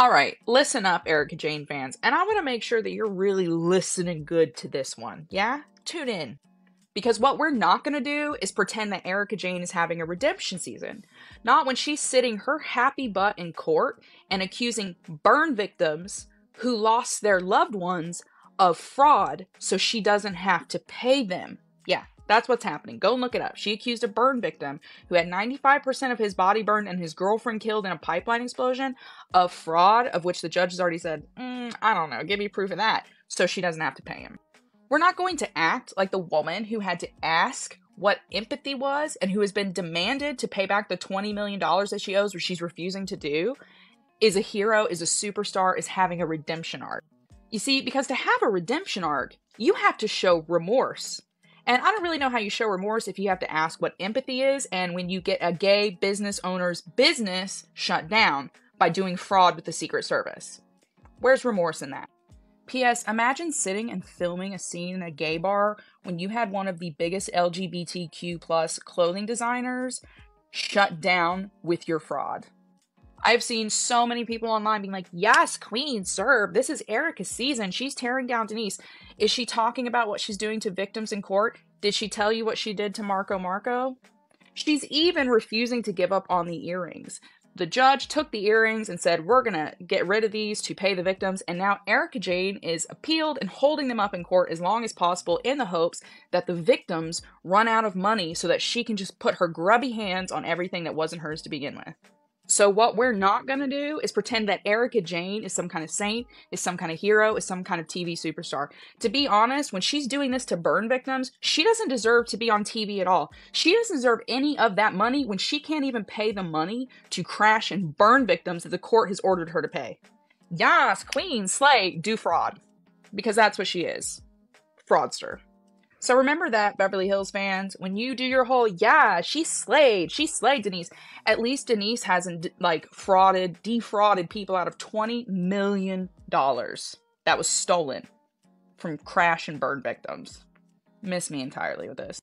All right, listen up, Erika Jayne fans, and I want to make sure that you're really listening good to this one. Yeah? Tune in. Because what we're not going to do is pretend that Erika Jayne is having a redemption season. Not when she's sitting her happy butt in court and accusing burn victims who lost their loved ones of fraud so she doesn't have to pay them. Yeah, that's what's happening. Go and look it up. She accused a burn victim who had 95% of his body burned and his girlfriend killed in a pipeline explosion of fraud, of which the judge has already said, mm, I don't know, give me proof of that, so she doesn't have to pay him. We're not going to act like the woman who had to ask what empathy was and who has been demanded to pay back the $20 million that she owes, which she's refusing to do, is a hero, is a superstar, is having a redemption arc. You see, because to have a redemption arc, you have to show remorse. And I don't really know how you show remorse if you have to ask what empathy is and when you get a gay business owner's business shut down by doing fraud with the Secret Service. Where's remorse in that? P.S. Imagine sitting and filming a scene in a gay bar when you had one of the biggest LGBTQ plus clothing designers shut down with your fraud. I've seen so many people online being like, yes, Queen, serve. This is Erika's season. She's tearing down Denise. Is she talking about what she's doing to victims in court? Did she tell you what she did to Marco Marco? She's even refusing to give up on the earrings. The judge took the earrings and said, We're gonna get rid of these to pay the victims. And now Erika Jayne is appealed and holding them up in court as long as possible in the hopes that the victims run out of money so that she can just put her grubby hands on everything that wasn't hers to begin with. So what we're not going to do is pretend that Erika Jayne is some kind of saint, is some kind of hero, is some kind of TV superstar. To be honest, when she's doing this to burn victims, she doesn't deserve to be on TV at all. She doesn't deserve any of that money when she can't even pay the money to crash and burn victims that the court has ordered her to pay. Yas, queen, slay, do fraud. Because that's what she is. Fraudster. So remember that, Beverly Hills fans, when you do your whole, yeah, she slayed, she slayed Denise. At least Denise hasn't, like, frauded, defrauded people out of $20 million that was stolen from crash and burn victims. Miss me entirely with this.